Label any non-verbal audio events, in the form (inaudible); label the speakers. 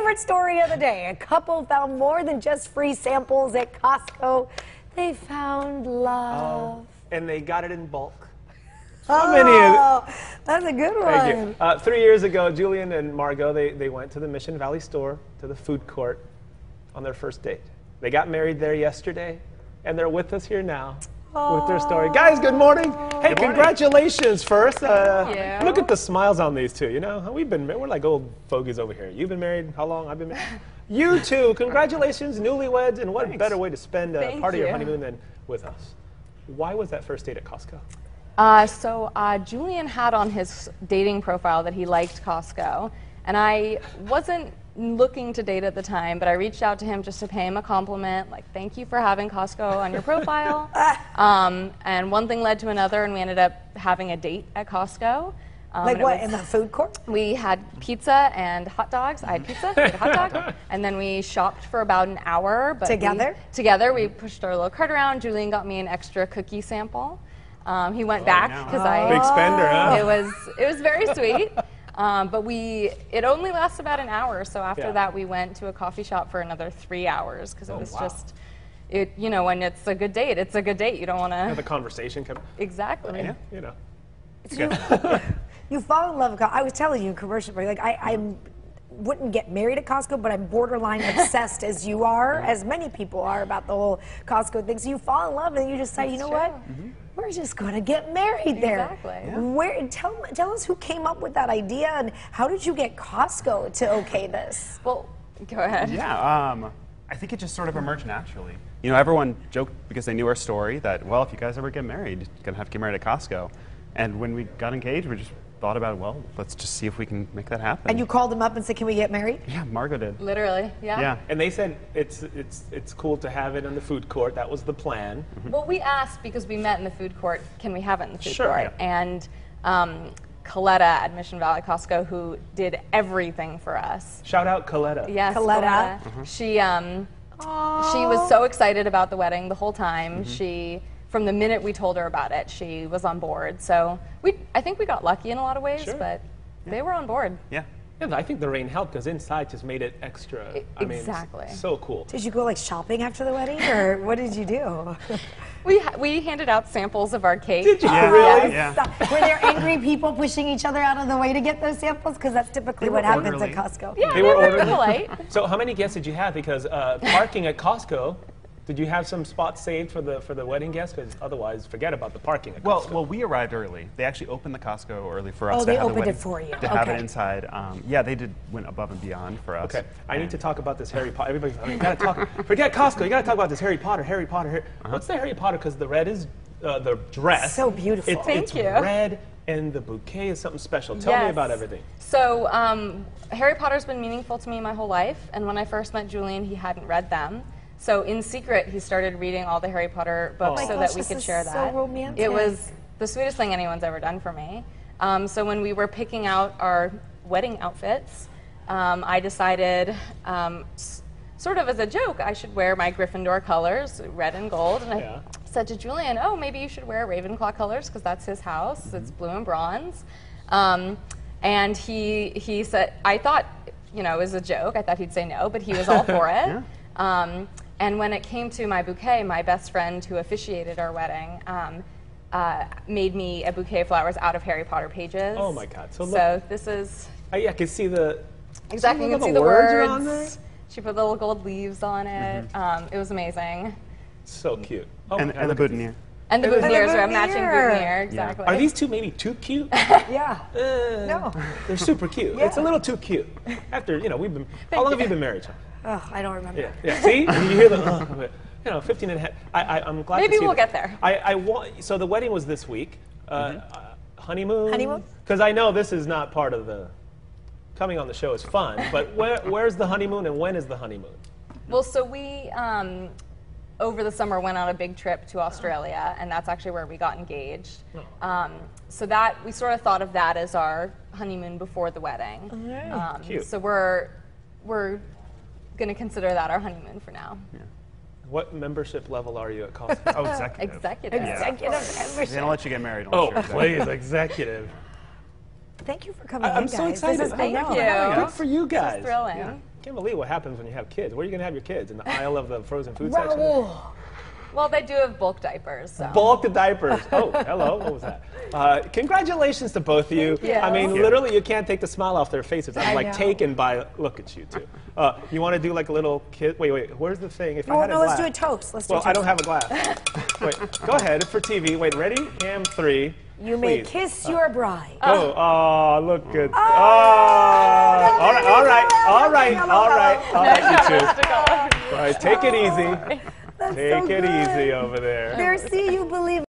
Speaker 1: favorite story of the day. A couple found more than just free samples at Costco. They found love.
Speaker 2: And they got it in bulk. (laughs)
Speaker 1: Oh,
Speaker 2: many of-
Speaker 1: that's a good one.
Speaker 2: Thank you. Uh, three years ago, Julian and Margot, they, they went to the Mission Valley store, to the food court, on their first date. They got married there yesterday, and they're with us here now with their story. Guys, good morning. Hey, congratulations first. Uh,
Speaker 3: Thank you.
Speaker 2: Look at the smiles on these two. You know, we've been we're like old fogies over here. You've been married how long? I've been married. (laughs) You too. Congratulations, newlyweds, and what better way to spend a
Speaker 3: Thank
Speaker 2: part of your honeymoon than with us? Why was that first date at Costco?
Speaker 3: Uh, so uh, Julian had on his dating profile that he liked Costco, and I wasn't looking to date at the time, but I reached out to him just to pay him a compliment, like thank you for having Costco on your profile. (laughs) um, and one thing led to another, and we ended up having a date at Costco. Um,
Speaker 1: Like what,
Speaker 3: was-
Speaker 1: in the food court?
Speaker 3: we had pizza and hot dogs. I had pizza, he had a hot dog, (laughs) and then we shopped for about an hour. But we-
Speaker 1: Together?
Speaker 3: together, we pushed our little cart around. Julian got me an extra cookie sample. Um, he went back because I
Speaker 2: Big spender, huh?
Speaker 3: it was it was very sweet. (laughs) Um, but we it only lasts about an hour. So after
Speaker 2: Yeah.
Speaker 3: that, we went to a coffee shop for another three hours because it was
Speaker 2: wow.
Speaker 3: just. It, you know, when it's a good date, it's a good date. You don't want to.
Speaker 2: The
Speaker 3: to.
Speaker 2: conversation kept,
Speaker 3: Exactly.
Speaker 2: yeah, you know. (laughs)
Speaker 1: You fall in love with Costco. I was telling you in commercial break, like I, I wouldn't get married at Costco, but I'm borderline obsessed as you are, as many people are about the whole Costco thing. So you fall in love and you just say, you know what? We're just going to get married there.
Speaker 3: Exactly.
Speaker 1: Where tell tell us who came up with that idea and how did you get Costco to okay this?
Speaker 3: Well, go ahead.
Speaker 4: Yeah, um, I think it just sort of emerged naturally. You know, everyone joked because they knew our story that, well, if you guys ever get married, you're going to have to get married at Costco. And when we got engaged, we just thought about, well, let's just see if we can make that happen.
Speaker 1: And you called them up and said, "Can we get married?"
Speaker 4: Yeah, Margot did.
Speaker 3: Literally, yeah.
Speaker 4: Yeah.
Speaker 2: And they said it's it's it's cool to have it in the food court. That was the plan.
Speaker 3: Well, we asked because we met in the food court, can we have it in the food
Speaker 2: Sure.
Speaker 3: court? And um, Coletta at Mission Valley Costco, who did everything for us.
Speaker 2: Shout out Coletta.
Speaker 3: Yes,
Speaker 1: Coletta.
Speaker 3: Coletta. She um, she was so excited about the wedding the whole time.
Speaker 2: Mm-hmm.
Speaker 3: She, from the minute we told her about it, she was on board. So we, I think we got lucky in a lot of ways,
Speaker 2: Sure.
Speaker 3: but they were on board.
Speaker 4: Yeah.
Speaker 2: Yeah, I think the rain helped because inside just made it extra. I mean,
Speaker 3: exactly.
Speaker 2: so cool.
Speaker 1: Did you go like shopping after the wedding, or (laughs) what did you do? (laughs)
Speaker 3: We ha- we handed out samples of our cake.
Speaker 2: Did you
Speaker 4: Yeah,
Speaker 2: really?
Speaker 4: yeah.
Speaker 1: Were there angry people pushing each other out of the way to get those samples? Because that's typically what
Speaker 4: were
Speaker 1: happens
Speaker 4: orderly.
Speaker 1: at Costco.
Speaker 3: Yeah,
Speaker 2: They
Speaker 3: they
Speaker 2: were
Speaker 3: were polite. (laughs)
Speaker 2: So how many guests did you have? Because uh, parking at Costco. Did you have some spots saved for the for the wedding guests? Because otherwise, forget about the parking at
Speaker 4: Well,
Speaker 2: Costco.
Speaker 4: well, we arrived early. They actually opened the Costco early for us.
Speaker 1: Oh,
Speaker 4: to
Speaker 1: they
Speaker 4: have the
Speaker 1: opened it
Speaker 4: wedding-
Speaker 1: for you.
Speaker 4: To have it inside. Um, yeah, they did went above and beyond for us.
Speaker 2: Okay, I need to talk about this Harry Potter. Everybody, I mean, you gotta talk. (laughs) Forget Costco. You gotta talk about this Harry Potter. Harry Potter. Harry,
Speaker 4: Uh-huh.
Speaker 2: What's the Harry Potter? Because the red is uh, the dress.
Speaker 1: So beautiful.
Speaker 2: It's,
Speaker 3: Thank
Speaker 2: it's
Speaker 3: you.
Speaker 2: red, and the bouquet is something special. Tell me about everything.
Speaker 3: So, um, Harry Potter's been meaningful to me my whole life, and when I first met Julian, he hadn't read them. So, in secret, he started reading all the Harry Potter books
Speaker 2: Oh.
Speaker 3: so
Speaker 1: my
Speaker 3: that
Speaker 1: gosh,
Speaker 3: we could share
Speaker 1: so
Speaker 3: that.
Speaker 1: romantic.
Speaker 3: It was the sweetest thing anyone's ever done for me. Um, so, when we were picking out our wedding outfits, um, I decided, um, s- sort of as a joke, I should wear my Gryffindor colors, red and gold. And I
Speaker 2: Yeah.
Speaker 3: said to Julian, "Oh, maybe you should wear Ravenclaw colors because that's his house. It's blue and bronze." Um, and he he said, "I thought, you know, it was a joke. I thought he'd say no, but he was all for (laughs) it." um, and when it came to my bouquet, my best friend who officiated our wedding. Um, uh, made me a bouquet of flowers out of Harry Potter pages.
Speaker 2: Oh my God, so
Speaker 3: So, this is
Speaker 2: I, I can see the.
Speaker 3: exactly. You can see the
Speaker 2: words
Speaker 3: words.
Speaker 2: on there?
Speaker 3: She put little gold leaves on it. Um, it was amazing.
Speaker 2: So cute. Oh
Speaker 4: And, and the
Speaker 2: look at these.
Speaker 4: boutonniere.
Speaker 3: And the
Speaker 2: And the
Speaker 3: boutonnieres are a matching
Speaker 1: boutonniere.
Speaker 3: boutonniere, exactly.
Speaker 2: Are these two maybe too cute? (laughs)
Speaker 1: Yeah.
Speaker 2: Uh,
Speaker 1: No.
Speaker 2: They're super cute. It's a little too cute. After you know, we've been. How long have you been married, Sean?
Speaker 1: Oh, I don't remember.
Speaker 2: Yeah. Yeah. See, you hear the. Uh, you know, 15 and a half. I, I, I'm glad.
Speaker 3: Maybe
Speaker 2: to see
Speaker 3: we'll
Speaker 2: that.
Speaker 3: get there.
Speaker 2: I, I want. So the wedding was this week. Uh, uh, honeymoon.
Speaker 1: Honeymoon?
Speaker 2: Because I know this is not part of the. Coming on the show is fun, but where, where's the honeymoon and when is the honeymoon?
Speaker 3: Well, so we um, over the summer went on a big trip to Australia, and that's actually where we got engaged. Um, so that we sort of thought of that as our honeymoon before the wedding. Um,
Speaker 2: Cute.
Speaker 3: So we're we're going to consider that our honeymoon for now.
Speaker 2: What membership level are you at Costco? (laughs)
Speaker 4: Oh, executive.
Speaker 3: Executive.
Speaker 1: Executive
Speaker 4: They're
Speaker 1: membership.
Speaker 4: gonna let you get married.
Speaker 2: oh,
Speaker 4: unless you're
Speaker 2: please, executive.
Speaker 1: Thank you for coming
Speaker 2: I- I'm
Speaker 1: in,
Speaker 2: so
Speaker 1: guys.
Speaker 2: excited.
Speaker 1: This is, I
Speaker 3: Thank
Speaker 1: know.
Speaker 3: you.
Speaker 2: Good for you guys.
Speaker 3: Thrilling.
Speaker 4: Yeah.
Speaker 2: can't believe what happens when you have kids. Where are you going to have your kids? In the aisle of the frozen food section?
Speaker 3: Well, they do have bulk diapers, so.
Speaker 2: Bulk diapers. Oh, (laughs) hello. What was that? Uh, congratulations to both of you.
Speaker 1: You.
Speaker 2: I mean,
Speaker 4: you.
Speaker 2: literally, you can't take the smile off their faces. I'm
Speaker 1: I
Speaker 2: like
Speaker 1: know.
Speaker 2: taken by. Look at you two. Uh, you want to do like a little kid? Wait, wait. Where's the thing? If I
Speaker 1: Oh
Speaker 2: had a
Speaker 1: no, let's do a toast. Let's do
Speaker 2: Well, I don't have a glass. (laughs) wait. Go ahead for TV. Wait. Ready? Cam three.
Speaker 1: You may
Speaker 2: please.
Speaker 1: kiss your bride.
Speaker 2: Oh, oh, look good. Oh,
Speaker 1: no,
Speaker 2: all right, all right, all right, all right, all right, you two. (laughs) All right, take it easy. Take
Speaker 1: so
Speaker 2: it
Speaker 1: good.
Speaker 2: easy over there.
Speaker 1: There, see, you believe